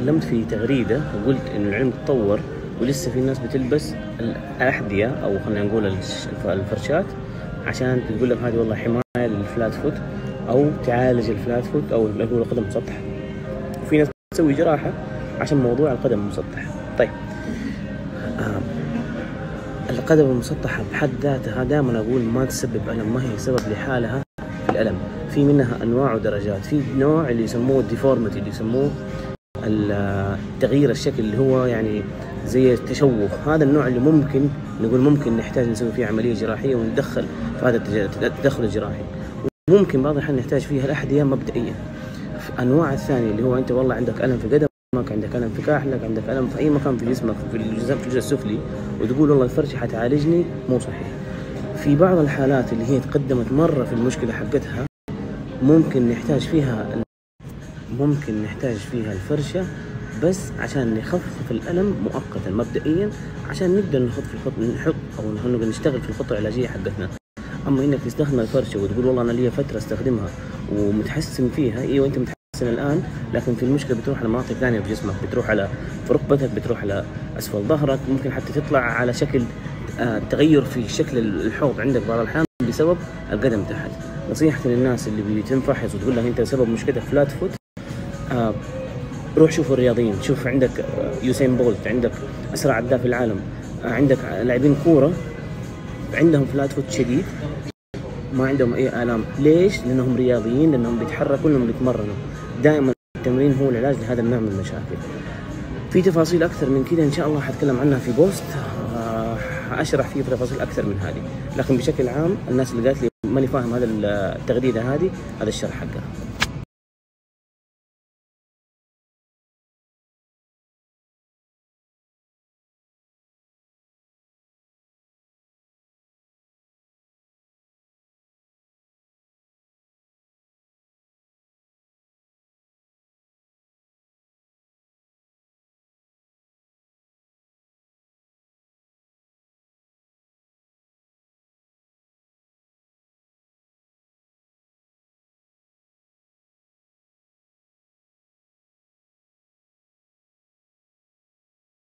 تكلمت في تغريدة وقلت انه العلم تطور ولسه في ناس بتلبس الأحذية أو خلينا نقول الفرشات عشان تقول لك هذه والله حماية لل flat foot أو تعالج ال flat foot أو اللي القدم المسطحه وفي ناس تسوي جراحة عشان موضوع القدم المسطحه طيب. آه القدم المسطحة بحد ذاتها دائما أقول ما تسبب ألم ما هي سبب لحالها في الألم. في منها أنواع ودرجات. في نوع اللي يسموه الديفورميتي اللي يسموه تغيير الشكل اللي هو يعني زي التشوه. هذا النوع اللي ممكن نقول ممكن نحتاج نسوي فيه عملية جراحية وندخل في هذا التدخل الجراحي. ممكن بعض الأحيان نحتاج فيها الأحذية مبدئيا. في انواع الثانية اللي هو أنت والله عندك ألم في قدمك عندك ألم في كاحلك عندك ألم في أي مكان في جسمك في الجزء في الجزء السفلي وتقول والله الفرشة حتعالجني؟ مو صحيح. في بعض الحالات اللي هي تقدمت مرة في المشكلة حقتها ممكن نحتاج فيها ممكن نحتاج فيها الفرشة بس عشان نخفف الألم مؤقتا مبدئيا عشان نقدر نحط في الخط نحط أو نشتغل في الخطة العلاجية حقتنا. أما إنك تستخدم الفرشة وتقول والله أنا لي فترة أستخدمها ومتحسن فيها أيوة أنت متحسن الآن لكن في المشكلة بتروح على مناطق ثانية في جسمك بتروح على في ركبتك بتروح على أسفل ظهرك ممكن حتى تطلع على شكل آه تغير في شكل الحوض عندك بعض الأحيان بسبب القدم تحت. نصيحتي للناس اللي بتنفحص وتقول لك أنت سبب مشكلتك flat foot آه روح شوف الرياضيين شوف عندك آه، يوسين بولت عندك أسرع هداف في العالم آه عندك لاعبين كورة عندهم flat foot شديد ما عندهم أي آلام. ليش؟ لأنهم رياضيين لأنهم بيتحركوا لأنهم بيتمرنوا. دائما التمرين هو العلاج لهذا النوع من المشاكل. في تفاصيل أكثر من كذا إن شاء الله حتكلم عنها في بوست. آه، أشرح فيه تفاصيل أكثر من هذه. لكن بشكل عام الناس اللي قالت لي ماني فاهم هذا التغريده هذه هذا الشرح حقها.